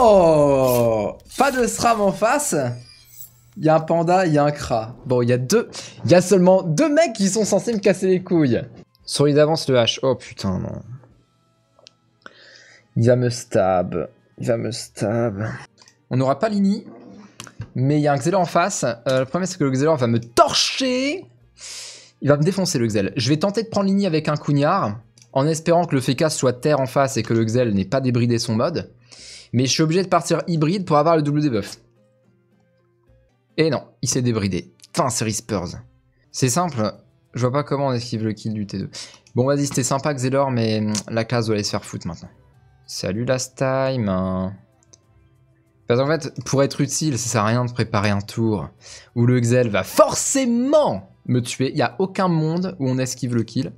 Oh Pas de SRAM en face Il y a un panda, il y a un cra. Bon, il y a deux... Il y a seulement deux mecs qui sont censés me casser les couilles. Sur les d'avance, le H. Oh putain, non. Il va me stab. Il va me stab. On n'aura pas Lini. Mais il y a un Xelor en face. Euh, le problème, c'est que le Xelor va me torcher. Il va me défoncer, le Xel. Je vais tenter de prendre Lini avec un Cougnard. En espérant que le Fécas soit terre en face et que le Xel n'ait pas débridé son mode. Mais je suis obligé de partir hybride pour avoir le double debuff. Et non, il s'est débridé. Fin série Spurs. C'est simple. Je vois pas comment on esquive le kill du T2. Bon, vas-y, c'était sympa, Xelor, mais hum, la classe doit aller se faire foutre maintenant. Salut last time. Parce qu'en fait, pour être utile, ça sert à rien de préparer un tour où le Xel va forcément me tuer. Il n'y a aucun monde où on esquive le kill.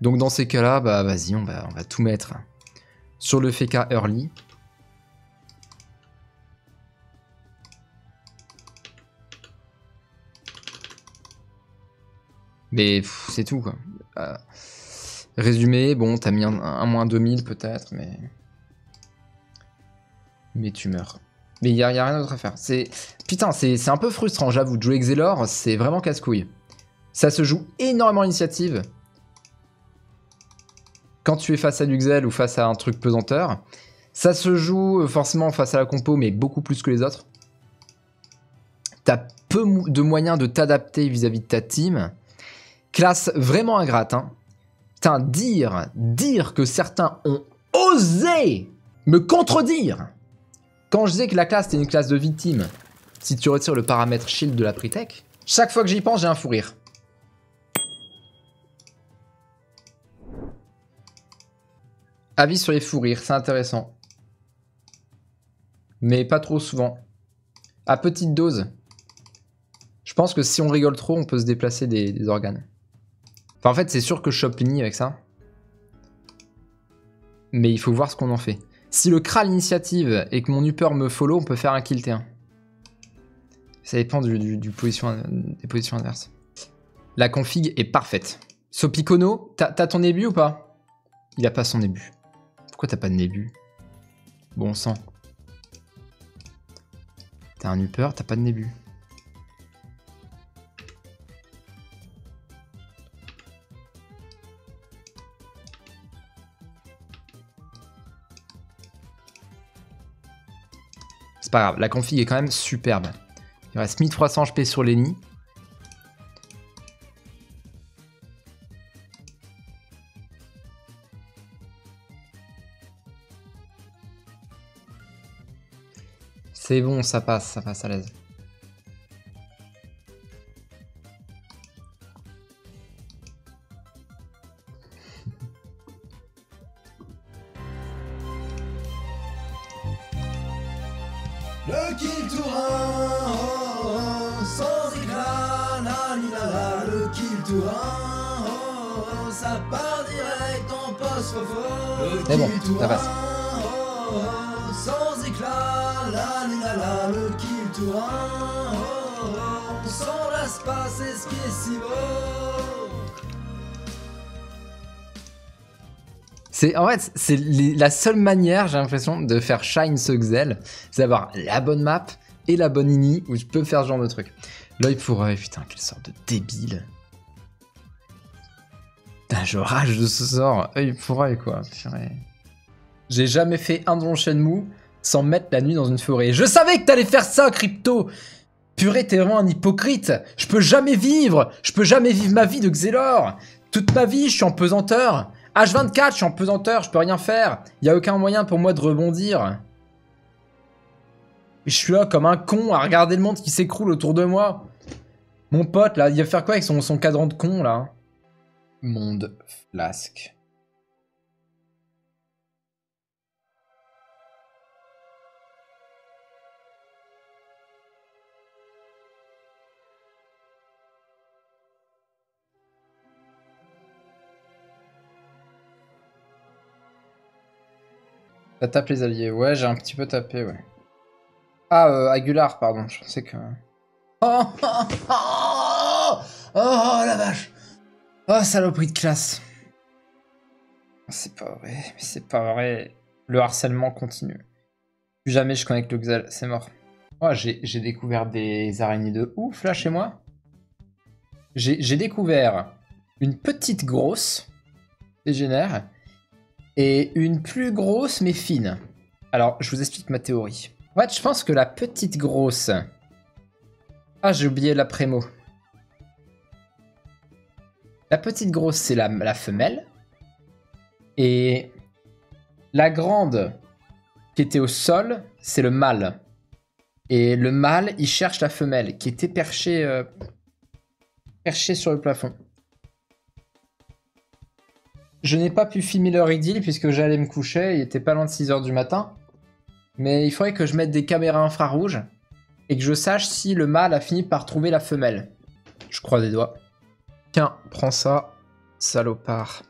Donc dans ces cas-là, bah vas-y, on va, tout mettre sur le FK early. Mais c'est tout quoi. Euh, résumé, bon, t'as mis un, moins 2000 peut-être, mais. Mais tu meurs. Mais il n'y a, a rien d'autre à faire. Putain, c'est un peu frustrant, j'avoue. Jouer Xelor, c'est vraiment casse-couille. Ça se joue énormément initiative. Quand tu es face à du Xel ou face à un truc pesanteur. Ça se joue euh, forcément face à la compo, mais beaucoup plus que les autres. T'as peu de moyens de t'adapter vis-à-vis de ta team. Classe vraiment ingrate, hein. Putain, dire, dire que certains ont osé me contredire quand je disais que la classe était une classe de victime, si tu retires le paramètre shield de la Pritech, chaque fois que j'y pense, j'ai un fou rire. Avis sur les fous rires, c'est intéressant. Mais pas trop souvent. À petite dose. Je pense que si on rigole trop, on peut se déplacer des, organes. Enfin, en fait, c'est sûr que je chope avec ça. Mais il faut voir ce qu'on en fait. Si le Kral l'initiative et que mon Upper me follow, on peut faire un kill T1. Ça dépend du, position, des positions adverses. La config est parfaite. Sopicono, t'as ton début ou pas? Il a pas son début. Pourquoi t'as pas de début Bon sang. T'as un Upper, t'as pas de début. C'est pas grave, la config est quand même superbe. Il reste 1300 HP sur Lenny. C'est bon, ça passe, ça passe à l'aise. Le kill tourin, oh, oh, sans éclat, la la la, le kill tourin, oh, oh, ça part direct en post Le C'est bon, kill ça tourin, passe. oh, sans éclat, on c'est en fait c'est la seule manière, j'ai l'impression, de faire shine ce Xel, c'est d'avoir la bonne map et la bonne ini où je peux faire ce genre de truc. L'œil pour œil, putain, quelle sorte de débile. Je rage de ce sort, œil pour œil quoi. J'ai jamais fait un donjon Shenmue sans mettre la nuit dans une forêt. Je savais que t'allais faire ça, Crypto Purée, t'es vraiment un hypocrite Je peux jamais vivre Je peux jamais vivre ma vie de Xelor Toute ma vie, je suis en pesanteur H24, je suis en pesanteur, je peux rien faire. Il y a aucun moyen pour moi de rebondir. Je suis là comme un con à regarder le monde qui s'écroule autour de moi. Mon pote, là, il va faire quoi avec son, son cadran de con, là? Monde flasque. Ça tape les alliés. Ouais, j'ai un petit peu tapé, ouais. Ah, euh, Aguilar, pardon. Je pensais que... Oh, oh, oh, oh, la vache Oh, saloperie de classe C'est pas vrai, mais c'est pas vrai. Le harcèlement continue. Plus jamais je connecte le Xel, c'est mort. Oh, j'ai j'ai découvert des araignées de ouf là chez moi. J'ai j'ai découvert une petite grosse, dégénère, et une plus grosse mais fine. Alors, je vous explique ma théorie. En fait, je pense que la petite grosse... Ah, j'ai oublié la prémo. La petite grosse, c'est la, la femelle. Et la grande, qui était au sol, c'est le mâle. Et le mâle, il cherche la femelle, qui était perchée, euh, perchée sur le plafond. Je n'ai pas pu filmer leur idylle puisque j'allais me coucher, il était pas loin de 6h du matin. Mais il faudrait que je mette des caméras infrarouges et que je sache si le mâle a fini par trouver la femelle. Je crois des doigts. Tiens, prends ça, salopard.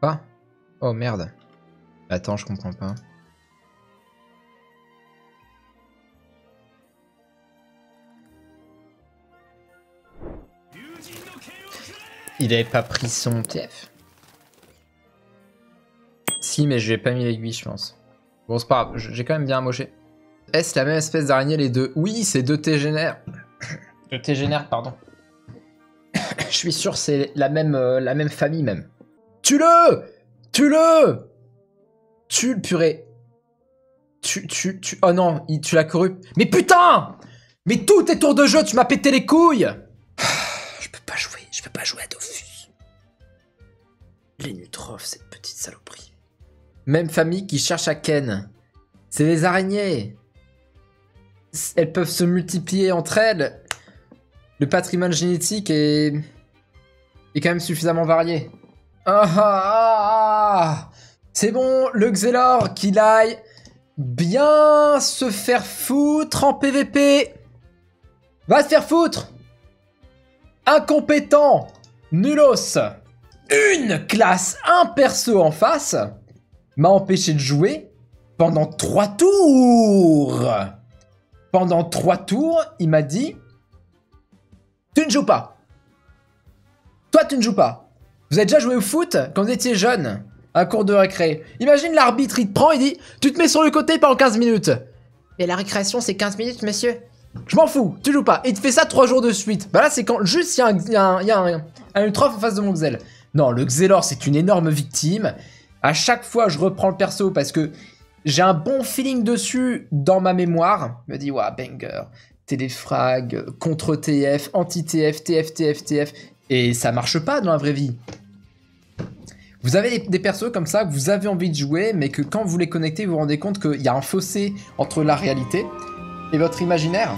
Quoi Oh merde. Attends, je comprends pas. Il avait pas pris son TF Si, mais je lui ai pas mis l'aiguille, je pense. Bon, c'est pas grave, j'ai quand même bien moché. Est-ce la même espèce d'araignée, les deux? Oui, c'est deux tégénères. deux tégénères, pardon. je suis sûr, c'est la même, euh, la même famille, même. Tue-le Tue-le Tue le purée. Tu, tu, tu... Oh non, il- tu l'as corru. Mais putain Mais tout est tour de jeu, tu m'as pété les couilles Cette petite saloperie. Même famille qui cherche à Ken. C'est les araignées. Elles peuvent se multiplier entre elles. Le patrimoine génétique est, est quand même suffisamment varié. Ah ah ah ah. C'est bon, le Xelor, qu'il aille bien se faire foutre en PVP. Va se faire foutre Incompétent Nulos Une classe, un perso en face m'a empêché de jouer pendant trois tours Pendant trois tours, il m'a dit Tu ne joues pas Toi, tu ne joues pas Vous avez déjà joué au foot quand vous étiez jeune un cours de récré. Imagine l'arbitre, il te prend, il dit Tu te mets sur le côté pendant 15 minutes. Mais la récréation, c'est 15 minutes, monsieur. Je m'en fous, tu joues pas. Et il te fait ça 3 jours de suite. Bah là, c'est quand juste il y a un, y a un, il y a un, un ultra en face de mon Xel. Non, le Xelor, c'est une énorme victime. À chaque fois, je reprends le perso parce que j'ai un bon feeling dessus dans ma mémoire. Je me dis, ouais, banger, téléfrag, contre TF, anti-TF, TF, TF, TF. Et ça marche pas dans la vraie vie. Vous avez des persos comme ça que vous avez envie de jouer, mais que quand vous les connectez, vous vous rendez compte qu'il y a un fossé entre la réalité et votre imaginaire.